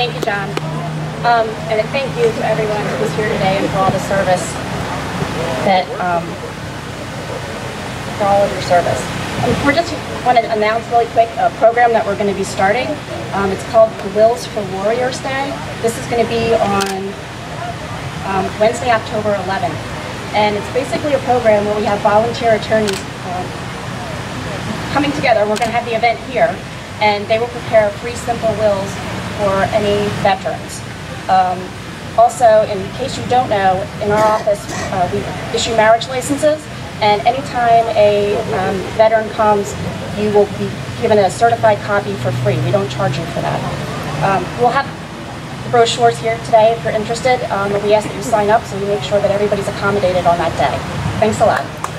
Thank you, John. Um, and thank you to everyone who's here today and for all the service that, um, for all of your service. Um, we're just want to announce really quick a program that we're going to be starting. Um, it's called Wills for Warriors Day. This is going to be on um, Wednesday, October 11th. And it's basically a program where we have volunteer attorneys um, coming together. We're going to have the event here, and they will prepare free simple wills for any veterans. Um, also, in case you don't know, in our office uh, we issue marriage licenses, and anytime a um, veteran comes, you will be given a certified copy for free. We don't charge you for that. Um, we'll have brochures here today if you're interested, um, we ask that you sign up so we make sure that everybody's accommodated on that day. Thanks a lot.